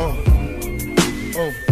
Oh. Oh.